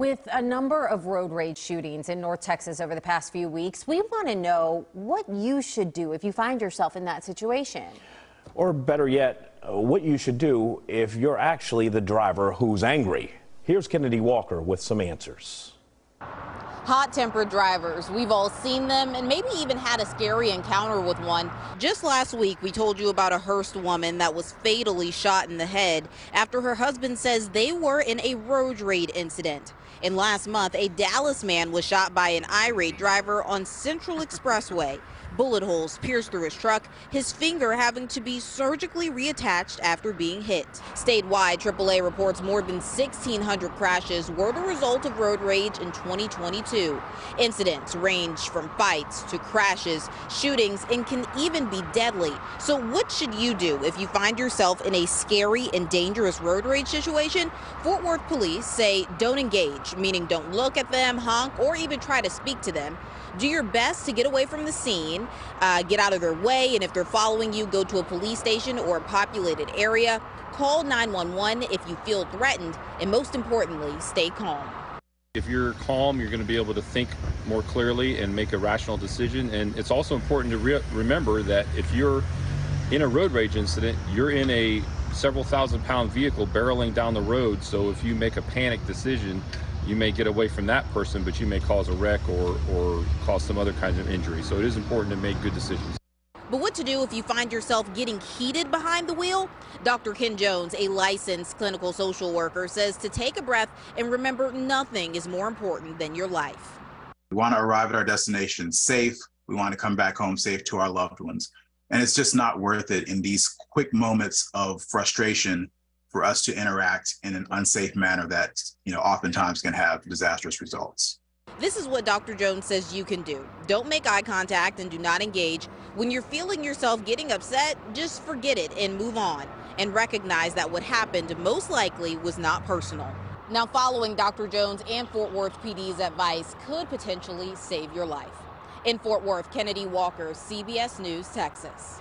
With a number of road rage shootings in North Texas over the past few weeks, we want to know what you should do if you find yourself in that situation. Or better yet, uh, what you should do if you're actually the driver who's angry. Here's Kennedy Walker with some answers. Hot tempered drivers. We've all seen them and maybe even had a scary encounter with one. Just last week, we told you about a Hurst woman that was fatally shot in the head after her husband says they were in a road rage incident. And last month, a Dallas man was shot by an irate driver on Central Expressway. Bullet holes pierced through his truck, his finger having to be surgically reattached after being hit. Statewide, AAA reports more than 1,600 crashes were the result of road rage in 2022. Incidents range from fights to crashes, shootings, and can even be deadly. So what should you do if you find yourself in a scary and dangerous road rage situation? Fort Worth police say don't engage, meaning don't look at them, honk, or even try to speak to them. Do your best to get away from the scene, uh, get out of their way, and if they're following you, go to a police station or a populated area. Call 911 if you feel threatened, and most importantly, stay calm. If you're calm, you're going to be able to think more clearly and make a rational decision. And it's also important to re remember that if you're in a road rage incident, you're in a several thousand pound vehicle barreling down the road. So if you make a panic decision, you may get away from that person, but you may cause a wreck or, or cause some other kind of injury. So it is important to make good decisions. But what to do if you find yourself getting heated behind the wheel? Dr. Ken Jones, a licensed clinical social worker, says to take a breath and remember nothing is more important than your life. We want to arrive at our destination safe. We want to come back home safe to our loved ones. And it's just not worth it in these quick moments of frustration for us to interact in an unsafe manner that, you know, oftentimes can have disastrous results. This is what Dr. Jones says you can do. Don't make eye contact and do not engage. When you're feeling yourself getting upset, just forget it and move on and recognize that what happened most likely was not personal. Now, following Dr. Jones and Fort Worth PD's advice could potentially save your life. In Fort Worth, Kennedy Walker, CBS News, Texas.